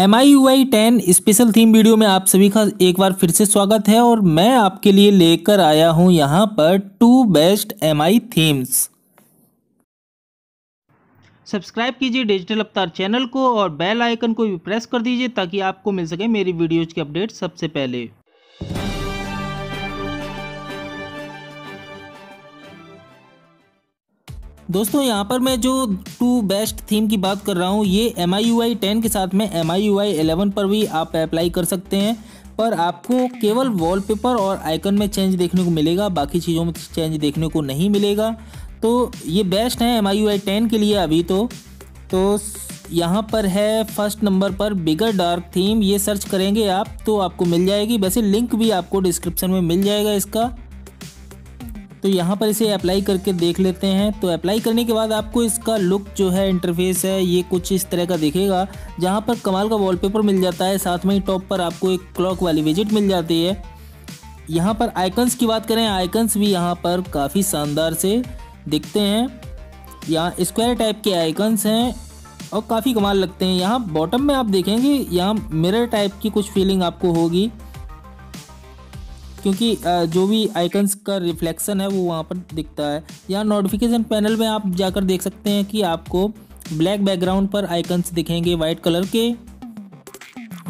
M I U I ten special theme video में आप सभी का एक बार फिर से स्वागत है और मैं आपके लिए लेकर आया हूँ यहाँ पर two best M I themes subscribe कीजिए डिजिटल अवतार चैनल को और बेल आइकन को भी प्रेस कर दीजिए ताकि आपको मिल सके मेरी वीडियोज़ के अपडेट सबसे पहले। दोस्तों, यहाँ पर मैं जो टू बेस्ट थीम की बात कर रहा हूँ, ये M I U I ten के साथ में M I U I eleven पर भी आप अप्लाई कर सकते हैं। पर आपको केवल वॉलपेपर और आइकन में चेंज देखने को मिलेगा, बाकी चीज़ों में चेंज देखने को नहीं मिलेगा। तो ये बेस्ट है M I U I ten के लिए अभी तो। तो यहाँ पर है फ़र्स्ट नंबर पर बिगर डार्क थीम ये सर्च करेंगे आप तो आपको मिल जाएगी। वैसे लिंक भी आपको डिस्क्रिप्शन में मिल जाएगा इसका। तो यहाँ पर इसे अप्लाई करके देख लेते हैं। तो अप्लाई करने के बाद आपको इसका लुक जो है इंटरफेस है, ये कुछ इस तरह का दिखेगा, जहाँ पर कमाल का वॉलपेपर मिल जाता है। साथ में ही टॉप पर आपको एक क्लॉक वाली विज़िट मिल जाती है। यहाँ पर आइकन्स की बात करें आइकन्स भी यहाँ पर काफ़ी शानदार से दिखते हैं। यहाँ स्क्वायर टाइप के आइकन्स हैं और काफ़ी कमाल लगते हैं। यहाँ बॉटम में आप देखेंगे, यहाँ मिरर टाइप की कुछ फीलिंग आपको होगी। क्योंकि जो भी आइकन्स का रिफ्लेक्शन है, वो वहाँ पर दिखता है। यहाँ नोटिफिकेशन पैनल में आप जाकर देख सकते हैं कि आपको ब्लैक बैकग्राउंड पर आइकन्स दिखेंगे वाइट कलर के।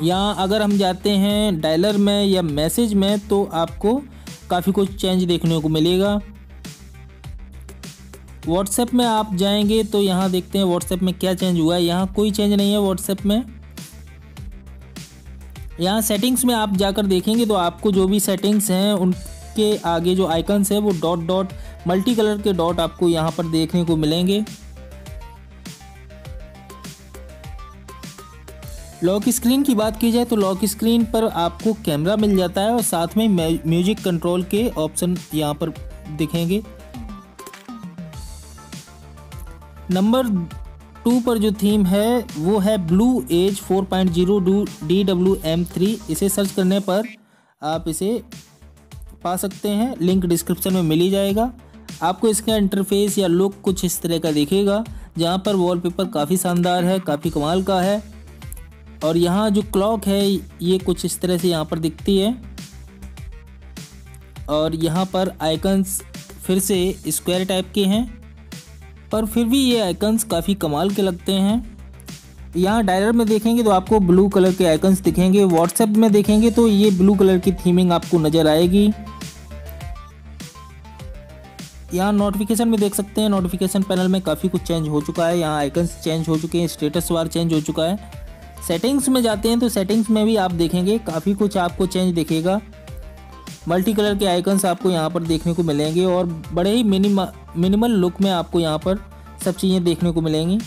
यहाँ अगर हम जाते हैं डायलर में या मैसेज में तो आपको काफ़ी कुछ चेंज देखने को मिलेगा। व्हाट्सएप में आप जाएँगे तो यहाँ देखते हैं व्हाट्सएप में क्या चेंज हुआ है। यहाँ कोई चेंज नहीं है व्हाट्सएप में। यहाँ सेटिंग्स में आप जाकर देखेंगे तो आपको जो भी सेटिंग्स हैं, उनके आगे जो आइकन्स है, वो डॉट डॉट मल्टी कलर के डॉट आपको यहाँ पर देखने को मिलेंगे। लॉक स्क्रीन की बात की जाए तो लॉक स्क्रीन पर आपको कैमरा मिल जाता है और साथ में म्यूज़िक कंट्रोल के ऑप्शन यहाँ पर दिखेंगे। नंबर टू पर जो थीम है, वो है blue edge 4.0 point zero do D W M three इसे सर्च करने पर आप इसे पा सकते हैं। लिंक डिस्क्रिप्शन में मिल ही जाएगा। आपको इसका इंटरफेस या लुक कुछ इस तरह का दिखेगा, जहाँ पर वॉलपेपर काफ़ी शानदार है, काफ़ी कमाल का है। और यहाँ जो क्लॉक है, ये कुछ इस तरह से यहाँ पर दिखती है। और यहाँ पर आइकन्स फिर से स्क्वायर टाइप के हैं। पर फिर भी ये आइकन्स काफ़ी कमाल के लगते हैं। यहाँ डायलर में देखेंगे तो आपको ब्लू कलर के आइकन्स दिखेंगे। व्हाट्सएप में देखेंगे तो ये ब्लू कलर की थीमिंग आपको नज़र आएगी। यहाँ नोटिफिकेशन में देख सकते हैं नोटिफिकेशन पैनल में काफ़ी कुछ चेंज हो चुका है। यहाँ आइकन्स चेंज हो चुके हैं स्टेटस वार चेंज हो चुका है। सेटिंग्स में जाते हैं तो सेटिंग्स में भी आप देखेंगे, काफ़ी कुछ आपको चेंज दिखेगा। मल्टी कलर के आइकन्स आपको यहाँ पर देखने को मिलेंगे और बड़े ही मिनिम, मिनिमल लुक में आपको यहाँ पर सब चीज़ें देखने को मिलेंगी।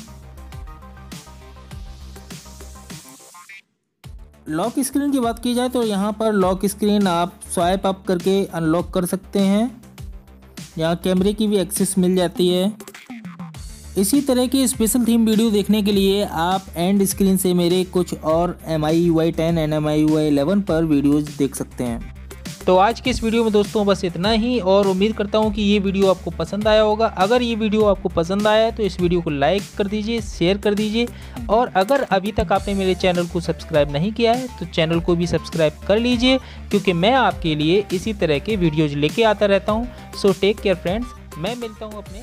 लॉक स्क्रीन की बात की जाए तो यहाँ पर लॉक स्क्रीन आप स्वाइप अप करके अनलॉक कर सकते हैं। यहाँ कैमरे की भी एक्सेस मिल जाती है। इसी तरह की स्पेशल थीम वीडियो देखने के लिए आप एंड स्क्रीन से मेरे कुछ और M I U I ten and M I U I eleven पर वीडियोज़ देख सकते हैं। तो आज की इस वीडियो में दोस्तों बस इतना ही, और उम्मीद करता हूँ कि ये वीडियो आपको पसंद आया होगा। अगर ये वीडियो आपको पसंद आया है तो इस वीडियो को लाइक कर दीजिए, शेयर कर दीजिए, और अगर अभी तक आपने मेरे चैनल को सब्सक्राइब नहीं किया है तो चैनल को भी सब्सक्राइब कर लीजिए, क्योंकि मैं आपके लिए इसी तरह के वीडियोज़ लेके आता रहता हूँ। सो टेक केयर फ्रेंड्स मैं मिलता हूँ अपने